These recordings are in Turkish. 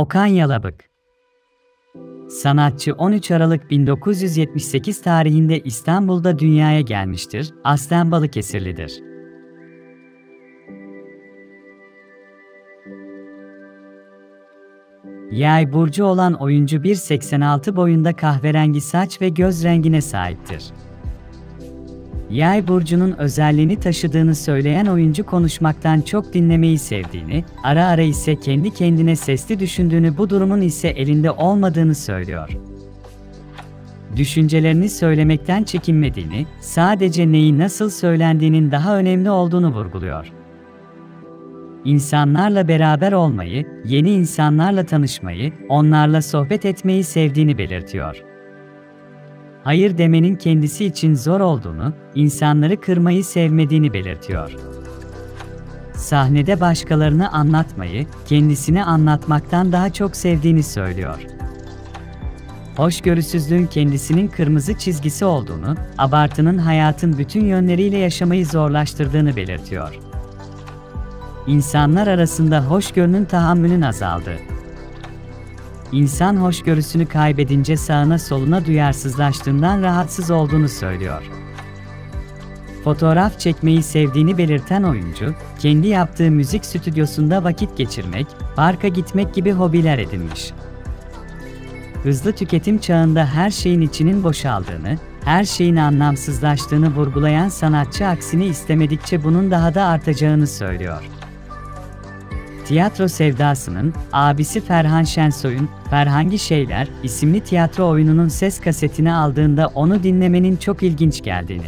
Okan Yalabık Sanatçı 13 Aralık 1978 tarihinde İstanbul'da dünyaya gelmiştir, aslen Balıkesirlidir. Yay burcu olan oyuncu 1.86 boyunda kahverengi saç ve göz rengine sahiptir. Yay burcunun özelliğini taşıdığını söyleyen oyuncu konuşmaktan çok dinlemeyi sevdiğini, ara ara ise kendi kendine sesli düşündüğünü bu durumun ise elinde olmadığını söylüyor. Düşüncelerini söylemekten çekinmediğini, sadece neyi nasıl söylendiğinin daha önemli olduğunu vurguluyor. İnsanlarla beraber olmayı, yeni insanlarla tanışmayı, onlarla sohbet etmeyi sevdiğini belirtiyor hayır demenin kendisi için zor olduğunu, insanları kırmayı sevmediğini belirtiyor. Sahnede başkalarını anlatmayı, kendisini anlatmaktan daha çok sevdiğini söylüyor. Hoşgörüsüzlüğün kendisinin kırmızı çizgisi olduğunu, abartının hayatın bütün yönleriyle yaşamayı zorlaştırdığını belirtiyor. İnsanlar arasında hoşgörünün tahammülün azaldığı, İnsan hoşgörüsünü kaybedince sağına soluna duyarsızlaştığından rahatsız olduğunu söylüyor. Fotoğraf çekmeyi sevdiğini belirten oyuncu, kendi yaptığı müzik stüdyosunda vakit geçirmek, parka gitmek gibi hobiler edinmiş. Hızlı tüketim çağında her şeyin içinin boşaldığını, her şeyin anlamsızlaştığını vurgulayan sanatçı aksini istemedikçe bunun daha da artacağını söylüyor. Tiyatro sevdasının, abisi Ferhan Şensoy'un Ferhangi Şeyler isimli tiyatro oyununun ses kasetini aldığında onu dinlemenin çok ilginç geldiğini,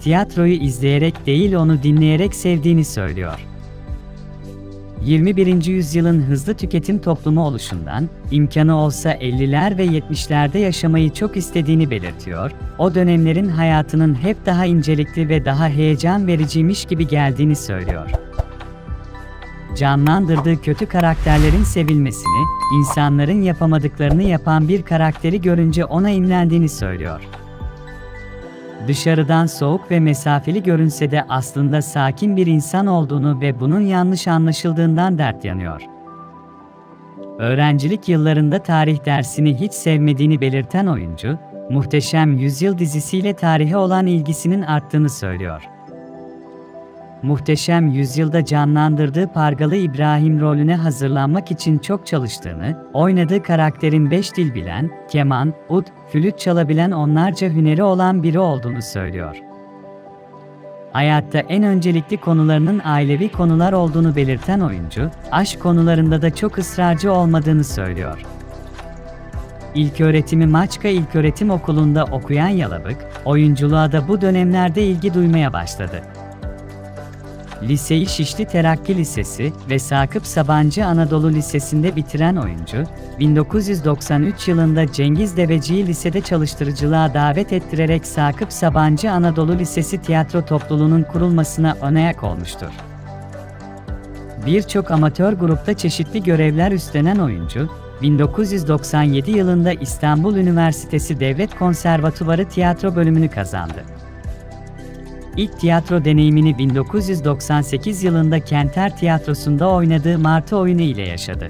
tiyatroyu izleyerek değil onu dinleyerek sevdiğini söylüyor. 21. yüzyılın hızlı tüketim toplumu oluşundan, imkanı olsa 50'ler ve 70'lerde yaşamayı çok istediğini belirtiyor, o dönemlerin hayatının hep daha incelikli ve daha heyecan vericiymiş gibi geldiğini söylüyor canlandırdığı kötü karakterlerin sevilmesini, insanların yapamadıklarını yapan bir karakteri görünce ona imlendiğini söylüyor. Dışarıdan soğuk ve mesafeli görünse de aslında sakin bir insan olduğunu ve bunun yanlış anlaşıldığından dert yanıyor. Öğrencilik yıllarında tarih dersini hiç sevmediğini belirten oyuncu, Muhteşem Yüzyıl dizisiyle tarihe olan ilgisinin arttığını söylüyor. Muhteşem Yüzyılda canlandırdığı Pargalı İbrahim rolüne hazırlanmak için çok çalıştığını, oynadığı karakterin beş dil bilen, keman, ud, flüt çalabilen onlarca hüneri olan biri olduğunu söylüyor. Hayatta en öncelikli konularının ailevi konular olduğunu belirten oyuncu, aşk konularında da çok ısrarcı olmadığını söylüyor. İlk öğretimi Maçka İlköğretim Okulu'nda okuyan Yalabık, oyunculuğa da bu dönemlerde ilgi duymaya başladı. Liseyi Şişli Terakki Lisesi ve Sakıp Sabancı Anadolu Lisesi'nde bitiren oyuncu, 1993 yılında Cengiz Deveci'yi lisede çalıştırıcılığa davet ettirerek Sakıp Sabancı Anadolu Lisesi tiyatro topluluğunun kurulmasına önayak olmuştur. Birçok amatör grupta çeşitli görevler üstlenen oyuncu, 1997 yılında İstanbul Üniversitesi Devlet Konservatuvarı tiyatro bölümünü kazandı. İlk tiyatro deneyimini 1998 yılında Kenter Tiyatrosu'nda oynadığı Martı oyunu ile yaşadı.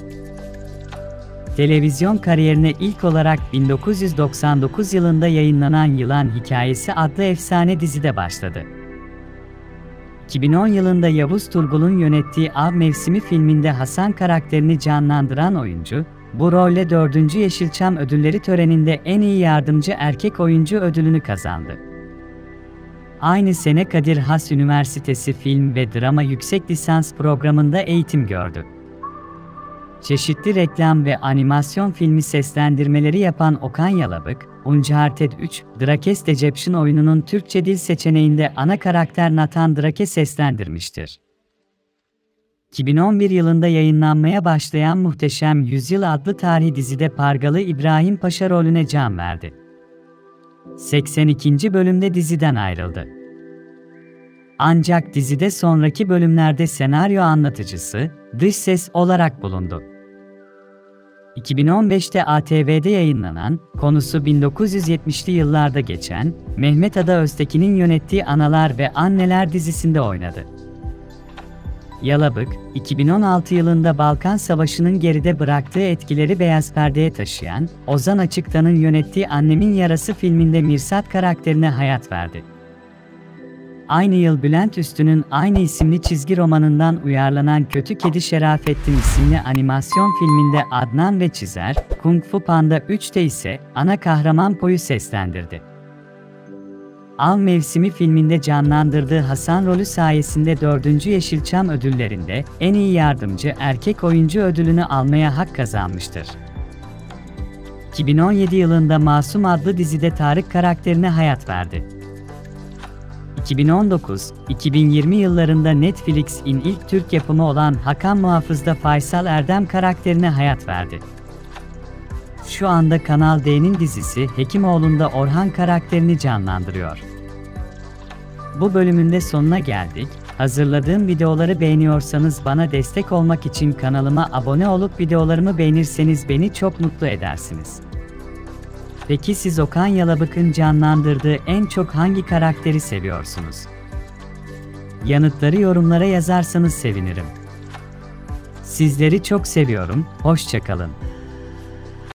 Televizyon kariyerine ilk olarak 1999 yılında yayınlanan Yılan Hikayesi adlı efsane dizide başladı. 2010 yılında Yavuz Turgul'un yönettiği Av Mevsimi filminde Hasan karakterini canlandıran oyuncu, bu rolle 4. Yeşilçam ödülleri töreninde en iyi yardımcı erkek oyuncu ödülünü kazandı. Aynı sene Kadir Has Üniversitesi Film ve Drama Yüksek Lisans programında eğitim gördü. Çeşitli reklam ve animasyon filmi seslendirmeleri yapan Okan Yalabık, Uncharted 3, Drakes Deception oyununun Türkçe dil seçeneğinde ana karakter Nathan Drake seslendirmiştir. 2011 yılında yayınlanmaya başlayan Muhteşem Yüzyıl adlı tarihi dizide Pargalı İbrahim Paşa rolüne can verdi. 82. bölümde diziden ayrıldı. Ancak dizide sonraki bölümlerde senaryo anlatıcısı, dış ses olarak bulundu. 2015'te ATV'de yayınlanan, konusu 1970'li yıllarda geçen, Mehmet Ada Öztekin'in yönettiği Analar ve Anneler dizisinde oynadı. Yalabık, 2016 yılında Balkan Savaşı'nın geride bıraktığı etkileri beyaz perdeye taşıyan, Ozan Açıktan'ın yönettiği Annemin Yarası filminde Mirsat karakterine hayat verdi. Aynı yıl Bülent Üstün'ün aynı isimli çizgi romanından uyarlanan Kötü Kedi Şerafettin isimli animasyon filminde Adnan ve Çizer, Kung Fu Panda 3'te ise ana kahraman Po'yu seslendirdi. Av Mevsimi filminde canlandırdığı Hasan rolü sayesinde 4. Yeşilçam ödüllerinde en iyi yardımcı erkek oyuncu ödülünü almaya hak kazanmıştır. 2017 yılında Masum adlı dizide Tarık karakterine hayat verdi. 2019-2020 yıllarında Netflix'in ilk Türk yapımı olan Hakan Muhafız'da Faysal Erdem karakterine hayat verdi. Şu anda Kanal D'nin dizisi Hekimoğlu'nda Orhan karakterini canlandırıyor. Bu bölümün de sonuna geldik. Hazırladığım videoları beğeniyorsanız bana destek olmak için kanalıma abone olup videolarımı beğenirseniz beni çok mutlu edersiniz. Peki siz Okan Yalabık'ın canlandırdığı en çok hangi karakteri seviyorsunuz? Yanıtları yorumlara yazarsanız sevinirim. Sizleri çok seviyorum, hoşçakalın.